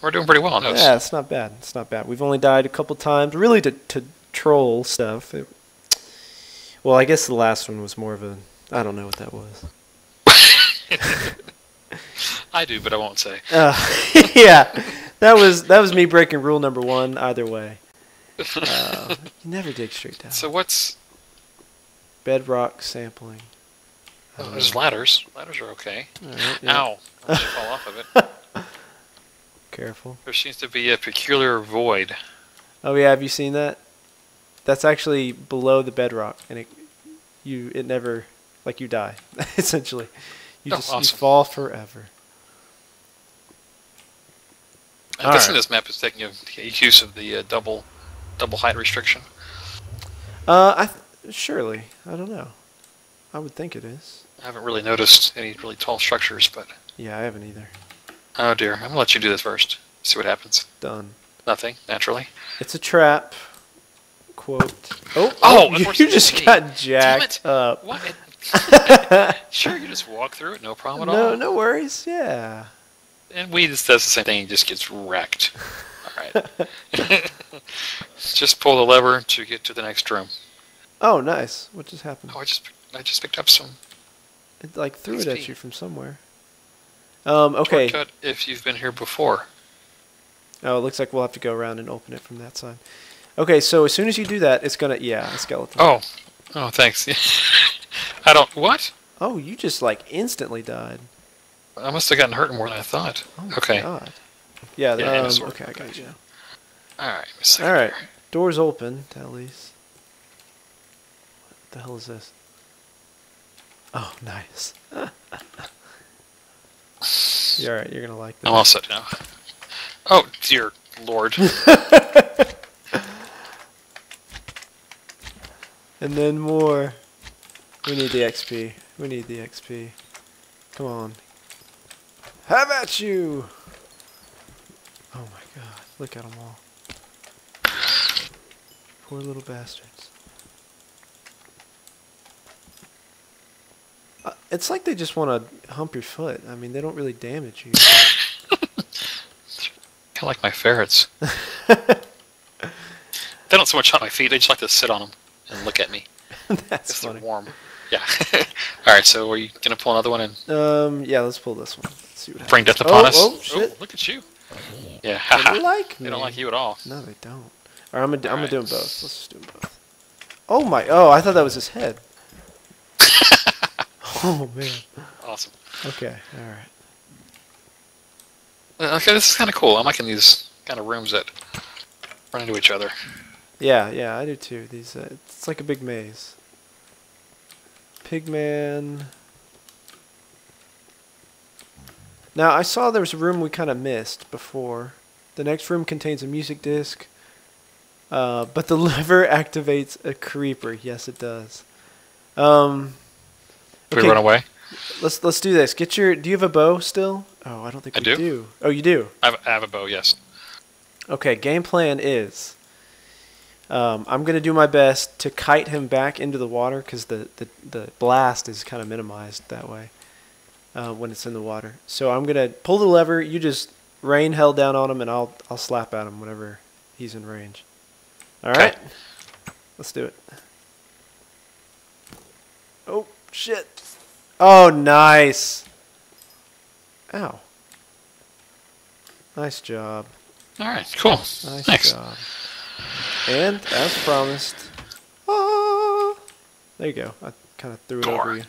We're doing pretty well on those. Yeah, it's not bad. It's not bad. We've only died a couple times, really to to troll stuff. It, well, I guess the last one was more of a. I don't know what that was. I do, but I won't say. Uh, yeah, that was that was me breaking rule number one. Either way, uh, you never dig straight down. So what's Bedrock sampling. Oh, there's ladders. Ladders are okay. All right, yeah. Ow! I fall off of it. Careful. There seems to be a peculiar void. Oh yeah, have you seen that? That's actually below the bedrock, and it you it never like you die essentially. You Oh, just you fall forever. I'm All guessing right. this map is taking use of the uh, double double height restriction. Uh, I th- surely I don't know. I would think it is. I haven't really noticed any really tall structures, but Yeah, I haven't either. Oh dear, I'm gonna let you do this first. See what happens. Done. Nothing, naturally. It's a trap. Quote. Oh, Oh, oh you, you just got jacked up. What? sure, you just walk through it, no problem at no, all. no worries. Yeah. And we just does the same thing. He just gets wrecked. All right. just pull the lever to get to the next room. Oh, nice. What just happened? Oh, I just I just picked up some It like threw it at you from somewhere. Um. Okay. shortcut if you've been here before. Oh, it looks like we'll have to go around and open it from that side. Okay, so as soon as you do that, it's gonna yeah, a skeleton. Oh, oh, thanks. I don't what? Oh, you just like instantly died. I must have gotten hurt more than I thought. Oh okay. God. Yeah. Yeah, um, okay, I got you. All right. All right. here. Doors open, at least. What the hell is this? Oh, nice. you're alright, you're gonna like this. I'm all set now. Oh dear lord. And then more. We need the XP. We need the XP. Come on. How about you? Oh my god, look at them all. Poor little bastards. It's like they just want to hump your foot. I mean, they don't really damage you. kind of like my ferrets. they don't so much hunt my feet. They just like to sit on them and look at me. That's funny. warm. Yeah. All right. So are you gonna pull another one and Um, yeah, let's pull this one. Let's see what happens. bring death upon oh, us? Oh, shit. look at you. Yeah. They like me. They don't like you at all. No, they don't. All right, I'm gonna, I'm gonna do them both. Let's just do them both. Oh my! Oh, I thought that was his head. Oh man. Awesome. Okay. All right. Uh, Okay, this is kind of cool. I'm liking these kind of rooms that run into each other. Yeah, yeah, I do too. These, uh, it's like a big maze. Pigman. Now I saw there was a room we kind of missed before. The next room contains a music disc. Uh, but the lever activates a creeper. Yes, it does. Um, Do we run away? let's let's do this. Get your. Do you have a bow still? Oh, I don't think I we do. Oh, you do. I have, I have a bow. Yes. Okay, game plan is um, I'm going to do my best to kite him back into the water because the, the, the blast is kind of minimized that way uh, when it's in the water. So I'm going to pull the lever. You just rain hell down on him, and I'll, I'll slap at him whenever he's in range. All Okay. right? Let's do it. Oh, shit. Oh, nice. Ow. Nice job. All right. Cool. Nice Thanks. job. And as promised, ah, there you go. I kind of threw it Gore. over you.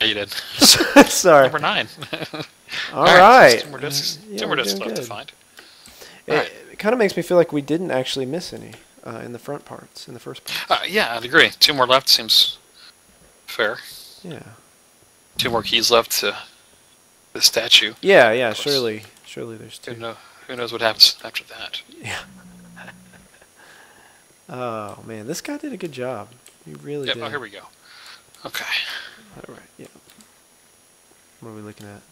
Yeah, you did. Sorry. Number nine. All All right. Two more discs. Uh, yeah, two more we're discs doing left to find. It, Alright. it kind of makes me feel like we didn't actually miss any uh, in the front parts, in the first part. Uh, yeah, I'd agree. Two more left seems fair. Yeah. Two more keys left to the statue. Yeah, yeah. Surely, surely there's Who, two. know, who knows what happens after that? Yeah. oh man, this guy did a good job. He really Yep, did. oh, here we go. Okay. All right. Yeah. What are we looking at?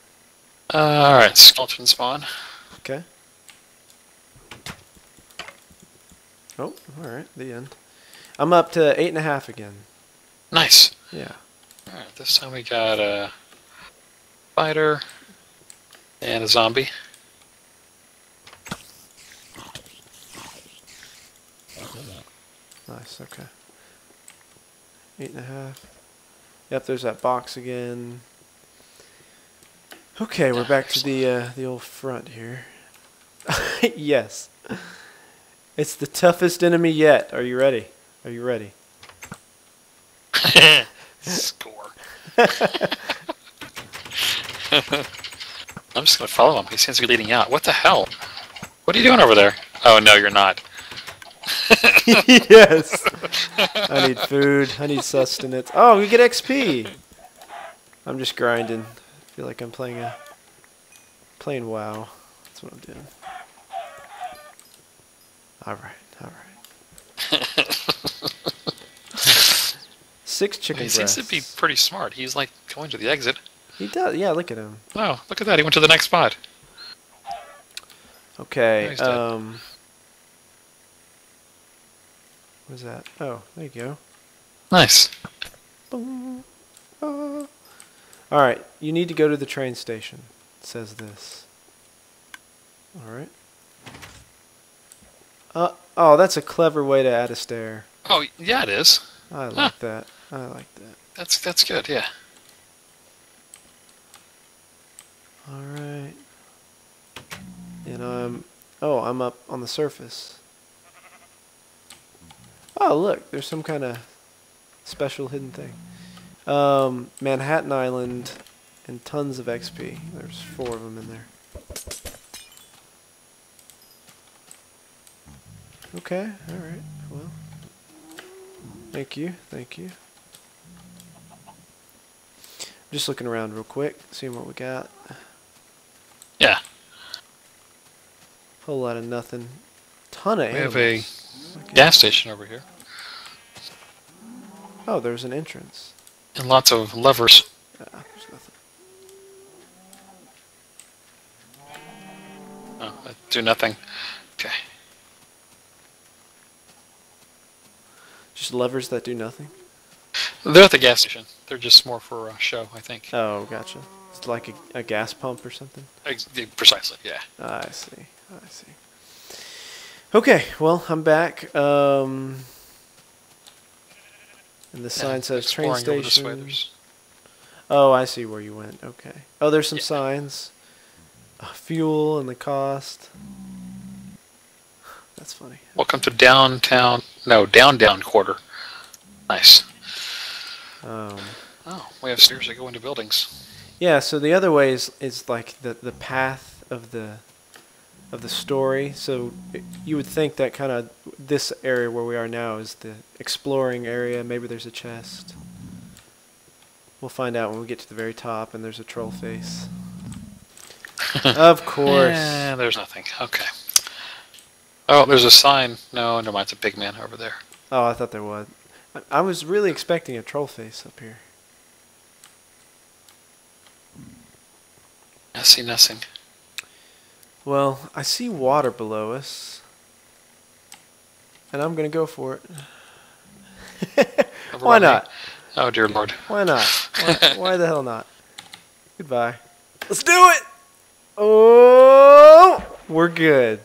Uh, all right, skeleton spawn. Okay. Oh, all right. The end. I'm up to eight and a half again. Nice. Yeah. Alright, this time we got a spider and a zombie. Nice, okay. Eight and a half. Yep, there's that box again. Okay, we're back to the uh, the old front here. yes. It's the toughest enemy yet. Are you ready? Are you ready? I'm just gonna follow him. He seems to be leading out. What the hell? What are you doing over there? Oh no, you're not. yes. I need food. I need sustenance. Oh, we get XP. I'm just grinding. I feel like I'm playing a playing WoW. That's what I'm doing. All right. All right. Six chicken he breasts. seems to be pretty smart. He's like going to the exit. He does. Yeah, look at him. Oh, look at that. He went to the next spot. Okay. Nice. Um. What is that? Oh, there you go. Nice. Boom. Ah. All right, you need to go to the train station. It says this. All right. Uh, oh, that's a clever way to add a stair. Oh, yeah, it is. I like that. I like that. That's that's good. Yeah. All right. And I'm. Oh, I'm up on the surface. Oh, look, there's some kind of special hidden thing. Um, Manhattan Island and tons of XP. There's four of them in there. Okay, alright, well. Thank you, thank you. Just looking around real quick, seeing what we got. Yeah. Whole lot of nothing. Ton of We have a Okay. gas station over here. Oh, there's an entrance. And lots of levers. Ah, there's nothing. Oh, that do nothing. Okay. Just levers that do nothing. They're at the gas station. They're just more for a show, I think. Oh, gotcha. It's like a, a gas pump or something. Ex- precisely. Yeah. Ah, I see. I see. Okay, well, I'm back. Um, and the sign Yeah, says train exploring over this station. Oh, I see where you went. Okay. Oh, there's some Yeah. signs. Uh, fuel and the cost. That's funny. Welcome to downtown. No, down down quarter. Nice. Um, Oh, we have stairs that go into buildings. Yeah, so the other way is, is like the, the path of the of the story. So it, you would think that kind of this area where we are now is the exploring area. Maybe there's a chest. We'll find out when we get to the very top and there's a troll face. of course. Yeah, there's nothing. Okay. Oh, there's a sign. No, never mind. It's a big man over there. Oh, I thought there was. I, was really expecting a troll face up here. I see nothing. Well, I see water below us. And I'm going to go for it. Why not? Oh dear lord. Why not? Why, why the hell not? Goodbye. Let's do it! Oh, we're good.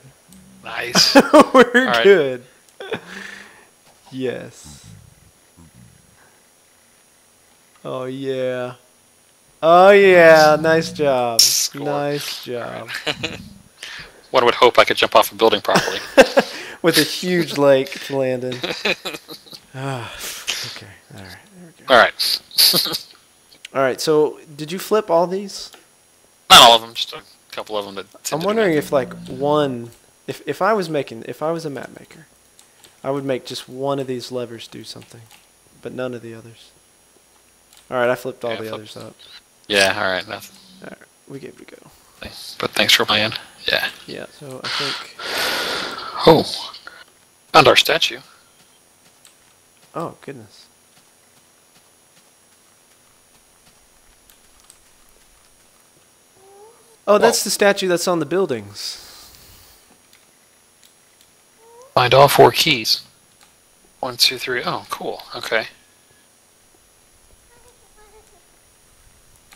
Nice. we're right. good. Yes. Oh yeah. Oh yeah. Nice job. Score. Nice job. One would hope I could jump off a building properly. With a huge lake to land in. Ah, okay. All right. There we go. All right. All right. So, did you flip all these? Not all of them, just a couple of them that. I'm wondering if like one, if if I was making, if I was a map maker, I would make just one of these levers do something, but none of the others. All right, I flipped all Yeah, the flip- others up. Yeah. All right. Nothing. All right, we good to go. Thanks. But thanks for playing. Yeah. Yeah. So I think. Oh. Found our statue. Oh goodness. Oh, that's Whoa. the statue that's on the buildings. Find all four keys. One, two, three. Oh, cool. Okay.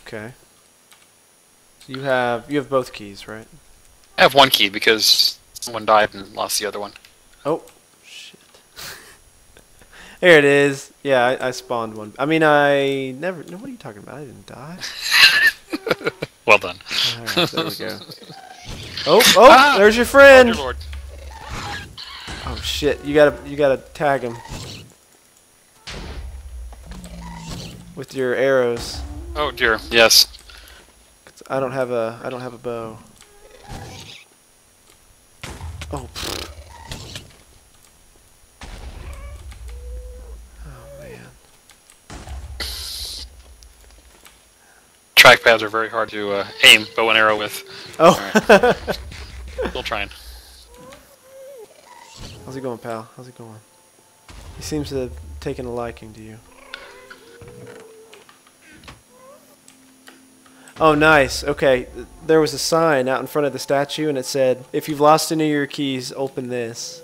Okay. So you have you have both keys, right? I have one key because someone died and lost the other one. Oh, shit. Here it is. Yeah, I, I spawned one. I mean, I never. No, what are you talking about? I didn't die. Well done. Right, there we go. Oh, oh, Ah! there's your Oh, friend. Lord. Oh shit! You gotta, you gotta tag him with your arrows. Oh dear. yes. I don't have a, I don't have a bow. Oh. pfft. Oh man. Trackpads are very hard to uh, aim bow and arrow with. Oh. Still trying. How's it going, pal? How's it going? He seems to have taken a liking to you. Oh, nice. Okay, there was a sign out in front of the statue, and it said, "If you've lost any of your keys, open this."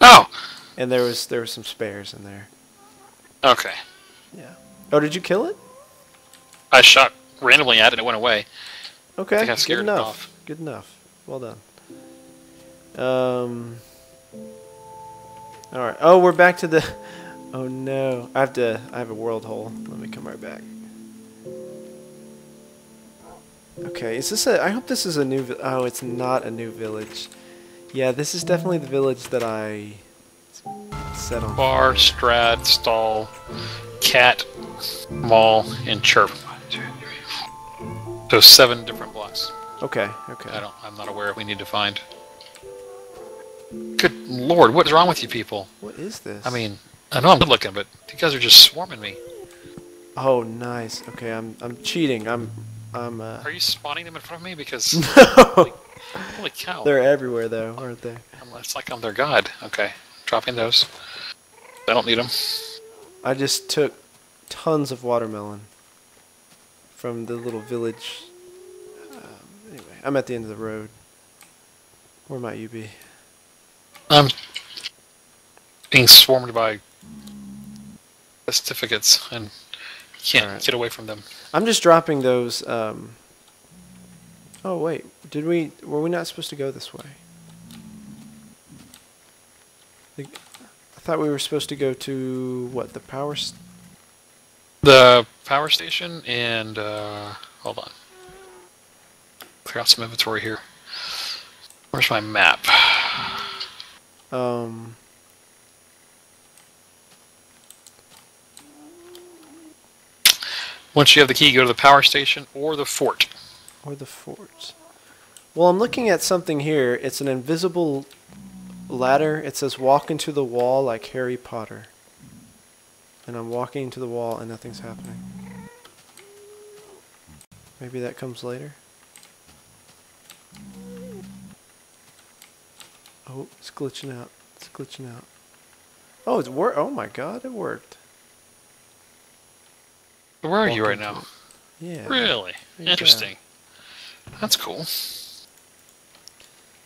Oh. And there was there was some spares in there. Okay. Yeah. Oh, did you kill it? I shot randomly at it and it went away. Okay. I think I Good scared it enough. off. Good enough. Well done. Um. All right. Oh, we're back to the. Oh no! I have to. I have a world hole. Let me come right back. Okay. Is this a? I hope this is a new. Oh, it's not a new village. Yeah, this is definitely the village that I set on. Far, Strad, Stal, Cat, Mall, and Chirp. So seven different blocks. Okay. Okay. I don't. I'm not aware if we need to find. Good lord, what is wrong with you people? What is this? I mean, I know I'm good looking, but you guys are just swarming me. Oh, nice. Okay, I'm. I'm cheating. I'm. I'm. Uh. Are you spawning them in front of me? Because No. holy cow, They're everywhere, though, aren't they? I'm- it's like I'm their god. Okay, dropping those. I don't need them. I just took tons of watermelon from the little village. Um, anyway, I'm at the end of the road. Where might you be? I'm being swarmed by certificates and can't Alright. get away from them. I'm just dropping those. Um... Oh wait, did we? Were we not supposed to go this way? I thought we were supposed to go to what? The power. The power station and uh, hold on, clear out some inventory here. Where's my map? um. Once you have the key, go to the power station or the fort. Or the fort. Well, I'm looking at something here. It's an invisible ladder. It says walk into the wall like Harry Potter. And I'm walking into the wall and nothing's happening. Maybe that comes later. Oh, it's glitching out. It's glitching out. Oh, it's wor- Oh my god, it worked. Where are you right now? Yeah. Really There you go. interesting. That's cool.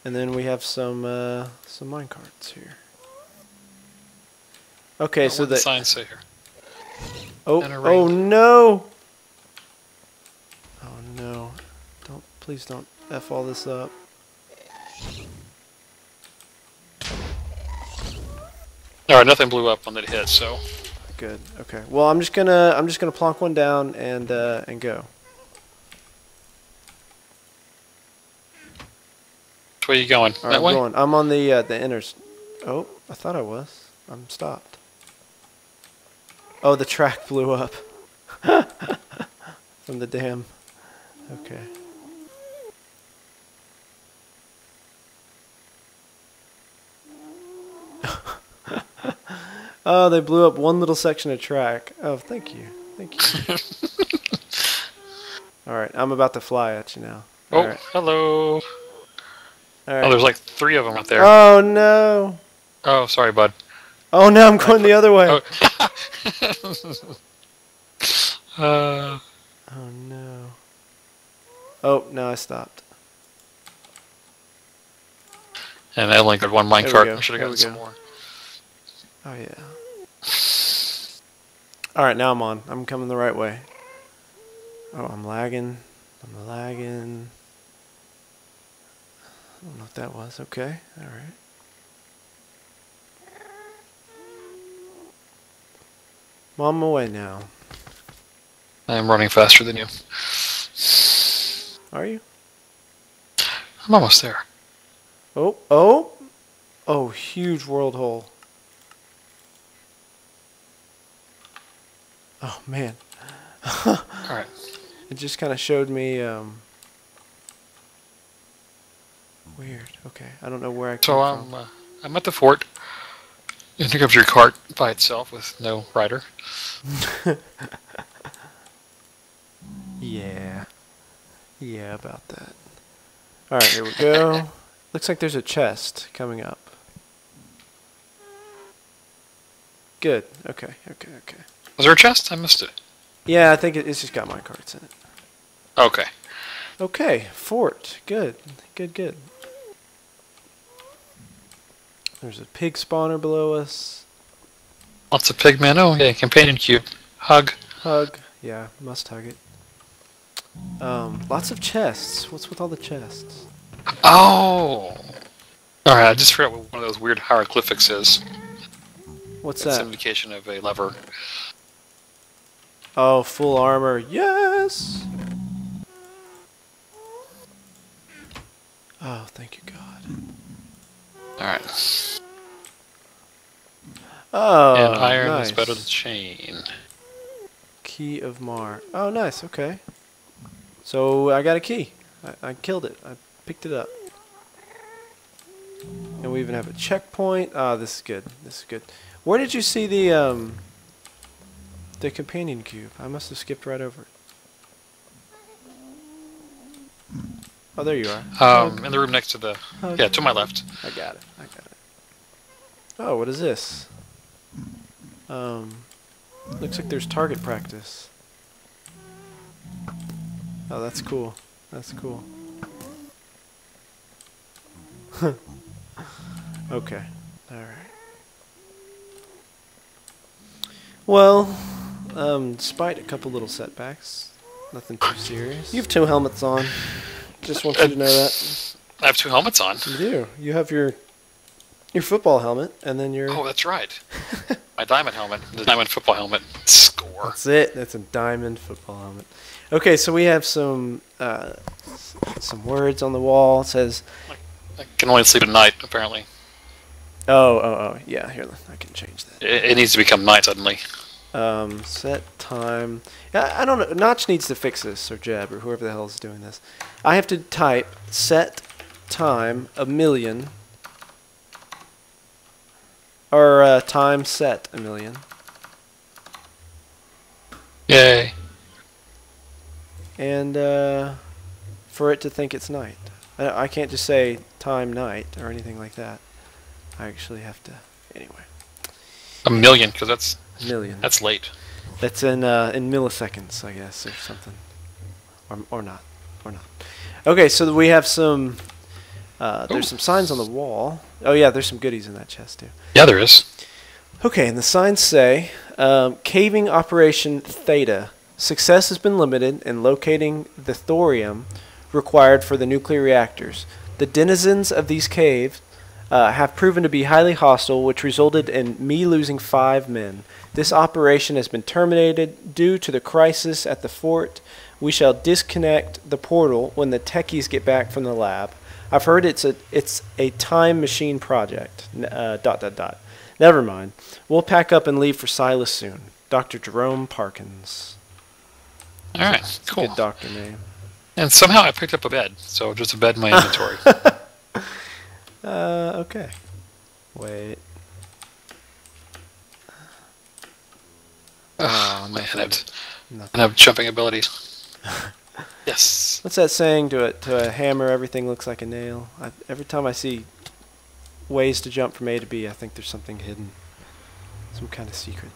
And then we have some uh, some minecarts here. Okay, What so the the sign say here? oh oh no, oh no, don't please don't f all this up. All right, nothing blew up when it hit, so Good. Okay. Well, I'm just gonna I'm just gonna plonk one down and uh, and go. Where way you going? All right, that I'm going. I'm on the uh, the inners. Oh, I thought I was. I'm stopped. Oh, the track blew up from the dam. Okay. Oh, they blew up one little section of track. Oh, thank you. Thank you. All right, I'm about to fly at you now. Oh, All right. hello. All Oh, there's like three of them out there. Oh no. Oh, sorry, bud. Oh no, I'm going the other way. Oh. uh, Oh no. Oh, no, I stopped. and I only got one There we minecart. I should have we gotten some more. Oh yeah. All right, now I'm on. I'm coming the right way. Oh, I'm lagging. I'm lagging. I don't know what that was. Okay. All right. I'm away now. I'm running faster than you. Are you? I'm almost there. Oh, oh, oh! Huge world hole. Oh man, All right. it just kind of showed me. Um, weird. Okay, I don't know where I. So I'm from. uh, I'm at the fort. And here comes your cart by itself with no rider. Yeah. Yeah, about that. All right, here we go. Looks like there's a chest coming up. Good. Okay. Okay. Okay. Was there a chest? I missed it. Yeah, I think it, it's just got my cards in it. Okay. Okay, fort. Good. Good. Good. There's a pig spawner below us. Lots of pigmen. Oh, yeah, companion cube. Hug. Hug. Yeah, must hug it. Um, lots of chests. What's with all the chests? Oh! Alright, I just forgot what one of those weird hieroglyphics is. What's It's that? an indication of a lever. Oh, full armor. Yes. Oh, thank you, God. Alright. Oh, and iron nice. is better than chain. Key of Mar. Oh, nice. Okay. So I got a key. I, I killed it. I picked it up. And we even have a checkpoint. Ah, this is good. This is good. Where did you see the um the companion cube? I must have skipped right over it. Oh, there you are. Um, in the room next to the... Hug. Yeah, to my left. I got it. I got it. Oh, what is this? Um, looks like there's target practice. Oh, that's cool. That's cool. okay. All right. Well, um, despite a couple little setbacks, nothing too serious. You have two helmets on. Just want you to know that. I have two helmets on. You do. You have your your football helmet, and then your. Oh, that's right. my diamond helmet. The diamond football helmet. Score. That's it. That's a diamond football helmet. Okay, so we have some uh, some words on the wall. It says, I can only sleep at night, apparently. "Oh, oh, oh, yeah." Here, I can change that. It, it needs to become night suddenly. Um, set time. Yeah, I don't know. Notch needs to fix this, or Jeb, or whoever the hell is doing this. I have to type set time a million, or uh, time set a million, Yay. and uh, for it to think it's night. I, I can't just say time night or anything like that. I actually have to. Anyway, A million, because that's million. that's late. That's in uh, in milliseconds, I guess, or something, or or not, or not. Okay, so we have some. Uh, there's some signs on the wall. Oh yeah, there's some goodies in that chest too. Yeah, there is. Okay, and the signs say um, caving operation Theta. Success has been limited in locating the thorium required for the nuclear reactors. The denizens of these caves uh, have proven to be highly hostile, which resulted in me losing five men. This operation has been terminated due to the crisis at the fort. We shall disconnect the portal when the techies get back from the lab. I've heard it's a it's a time machine project. Uh, dot dot dot. Never mind. We'll pack up and leave for Silas soon. Dr. Jerome Parkins. All right, cool. Good doctor name. And somehow I picked up a bed, so just a bed in my inventory. Okay. Wait. oh man, I have, Nothing. I have jumping abilities. yes. What's that saying? To a to a hammer, everything looks like a nail. I, every time I see ways to jump from A to B, I think there's something hidden, some kind of secret.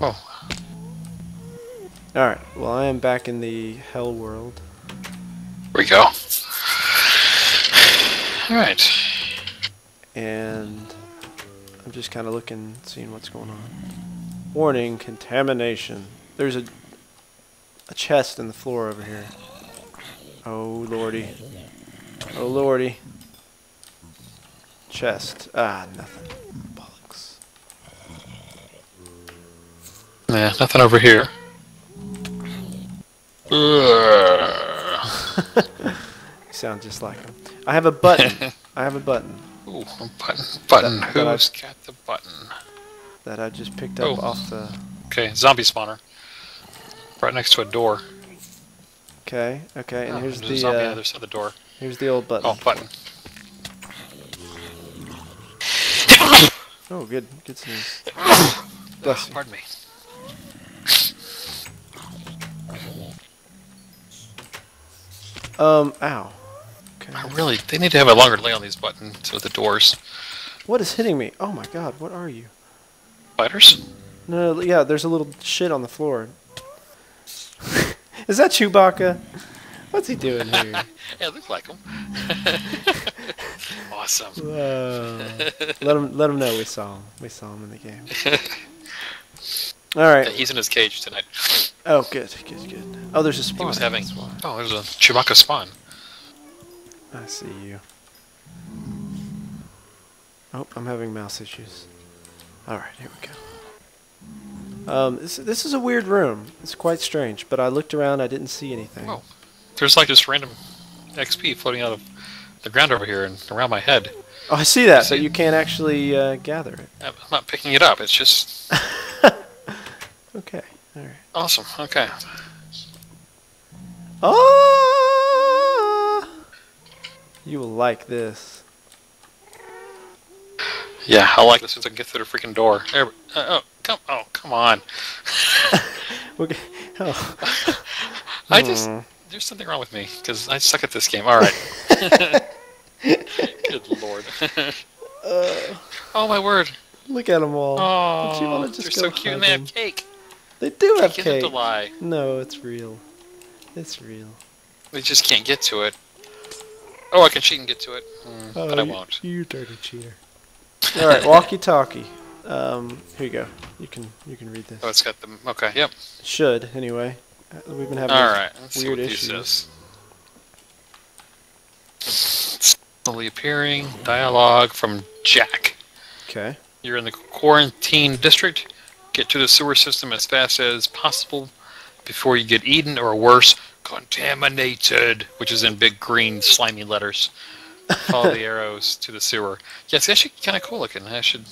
Oh, All right. Well, I am back in the hell world. here we go. All right. And I'm just kind of looking, seeing what's going on. Warning: contamination. There's a a chest in the floor over here. Oh lordy. Oh lordy. Chest. Ah, nothing. Bollocks. Yeah, nothing over here. You sound just like him. I have a button. I have a button Ooh, a button. Button. That- that I- Who's got the button? that I just picked up Oh. off the. Okay, zombie spawner. Right next to a door. Okay, okay, and Oh, here's the zombie on the uh, other side of the door. here's the old button. Oh, button. Oh, good, good sneeze. Bless you. Pardon me. Um, ow. I really, they need to have a longer delay on these buttons with the doors. What is hitting me? Oh my God, what are you? Spiders? No, yeah, there's a little shit on the floor. is that Chewbacca? What's he doing here? Yeah, look like him. awesome. Whoa. let him let him know we saw him. We saw him in the game. All right. Yeah, he's in his cage tonight. Oh, good, good, good. Oh, there's a spawn. He was having. Oh, there's a Chewbacca spawn. I see you. Oh, I'm having mouse issues. All right, here we go. Um, this, this is a weird room. It's quite strange, but I looked around. I didn't see anything. Whoa. There's like this random XP floating out of the ground over here and around my head. Oh, I see that, See- but you can't actually uh, gather it. I'm not picking it up. It's just Okay. All right. awesome. Okay. Oh! You will like this. Yeah, I like this since I can get through the freaking door. There, uh, oh, come, oh, come on. Okay. Oh. I just Hmm. there's something wrong with me because I suck at this game. All right. Good lord. Uh, oh my word. look at them all. Oh, they're so cute and they have cake. They do have Cake isn't a lie. No, it's real. It's real. They just can't get to it. Oh, I can cheat and get to it, Hmm, but I Oh, you- won't. You dirty cheater. All right, walkie-talkie. Um, here you go. You can you can read this. Oh, it's got the okay. Yep. Should anyway. Uh, We've been having All these right. Let's see weird what issues. is. Slowly appearing dialogue from Jack. Okay. You're in the quarantine district. Get to the sewer system as fast as possible before you get eaten or worse, contaminated, which is in big green slimy letters. Follow the arrows to the sewer. Yeah, it's actually kind of cool looking. I should,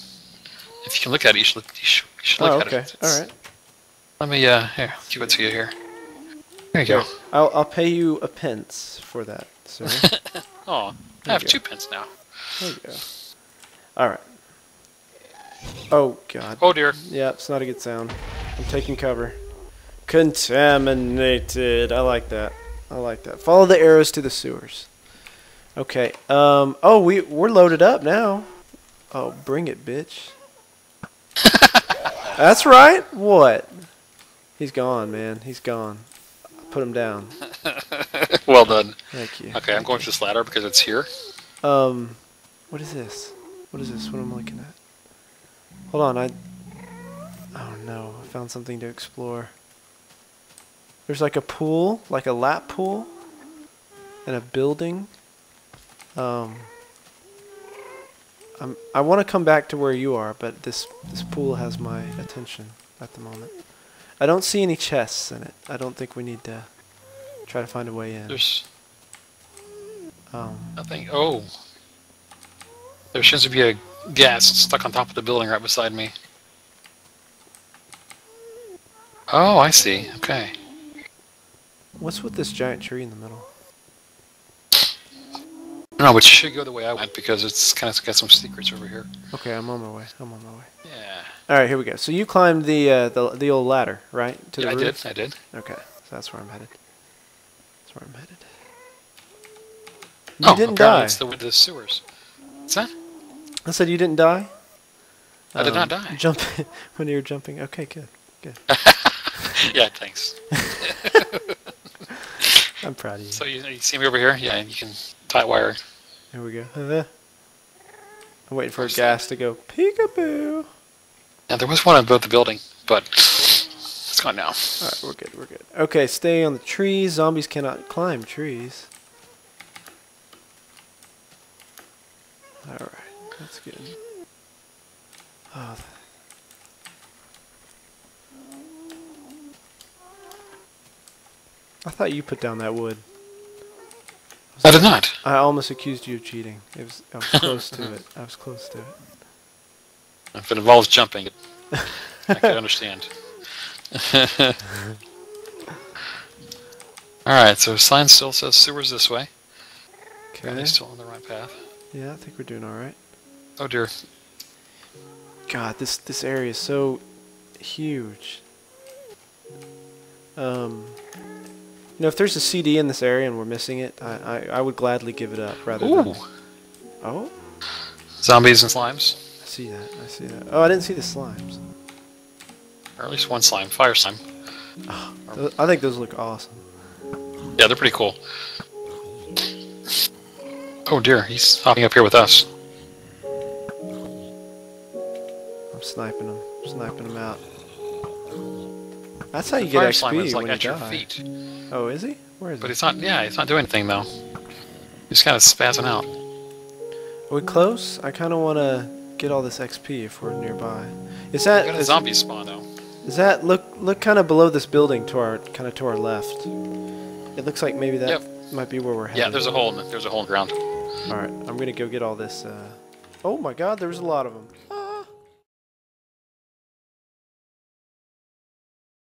if you can look at it, you should look, you should, you should look Oh, at okay. it. All It's- right. Let me uh here give it to you here. There you go. I'll I'll pay you a pence for that, sir. Oh, I have two pence now. there you go. All right. Oh God. Oh dear. Yeah, it's not a good sound. I'm taking cover. Contaminated. I like that. I like that. Follow the arrows to the sewers. Okay. Um. Oh, we we're loaded up now. Oh, bring it, bitch. That's right. What? He's gone, man. He's gone. Put him down. well done. Thank you. Okay, I'm going to this ladder because it's here. Um, what is this? What is this? What am I looking at? Hold on, I. Oh no, I found something to explore. There's like a pool, like a lap pool, and a building. Um. I'm, I want to come back to where you are, but this this pool has my attention at the moment. I don't see any chests in it. I don't think we need to try to find a way in. There's Um, nothing. Oh, there seems to be a gas stuck on top of the building right beside me. Oh, I see. Okay. What's with this giant tree in the middle? No, but you should go the way I went because it's kind of got some secrets over here. Okay, I'm on my way. I'm on my way. Yeah. All right, here we go. So you climbed the uh, the the old ladder, right? To yeah, the I roof? did. I did. Okay, so that's where I'm headed. That's where I'm headed. You oh, didn't apparently die. It's the, the sewers. What's that? I said you didn't die. I did not Um, die. Jump when you were jumping. Okay, good, good. yeah, thanks. I'm proud of you. So you, you see me over here? Yeah, and you can tie wire. Here we go. Uh, I'm waiting for a gas to go peekaboo. Now there was one above the building, but it's gone now. All right, we're good. We're good. Okay, stay on the trees. Zombies cannot climb trees. All right, that's good. Oh, I thought you put down that wood. I did not. I almost accused you of cheating. It was I was close to it. I was close to it. If it involves jumping, I can understand. Alright, so sign still says sewers this way. Are Okay. they still on the right path? Yeah, I think we're doing all right. Oh dear. God, this this area is so huge. Um, you know, if there's a CD in this area and we're missing it, I I, I would gladly give it up rather Ooh! than. Oh, Zombies and slimes. I see that. I see that. Oh, I didn't see the slimes. Or at least one slime. Fire slime. Ah, Tho- I think those look awesome. Yeah, they're pretty cool. Oh dear, he's hopping up here with us. I'm sniping them. Sniping him out. That's how you Fire get slime is XP like when at you your die. feet. Oh, is he? Where is he? But he? it's not, yeah, it's not doing anything though. He's kind of spazzing out. Are we close? I kind of want to get all this XP if we're nearby. Is We that got a is, zombie spawn though. is that look look kind of below this building to our kind of to our left? It looks like maybe that might be where we're headed. Yeah, there's a hole in the, there's a hole in the ground. All right, I'm gonna go get all this. Uh... Oh my God, there's a lot of them.